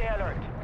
Stay alert.